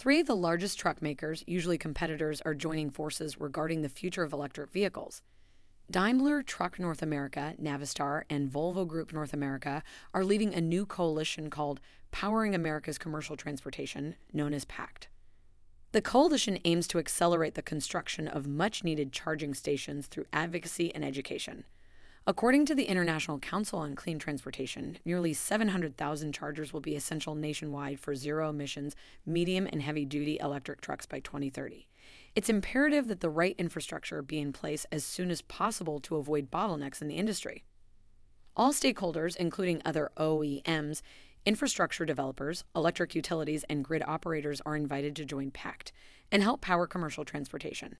Three of the largest truck makers, usually competitors, are joining forces regarding the future of electric vehicles. Daimler Truck North America, Navistar, and Volvo Group North America are leading a new coalition called Powering America's Commercial Transportation, known as PACT. The coalition aims to accelerate the construction of much needed charging stations through advocacy and education. According to the International Council on Clean Transportation, nearly 700,000 chargers will be essential nationwide for zero emissions, medium and heavy duty electric trucks by 2030. It's imperative that the right infrastructure be in place as soon as possible to avoid bottlenecks in the industry. All stakeholders, including other OEMs, infrastructure developers, electric utilities, and grid operators, are invited to join PACT and help power commercial transportation.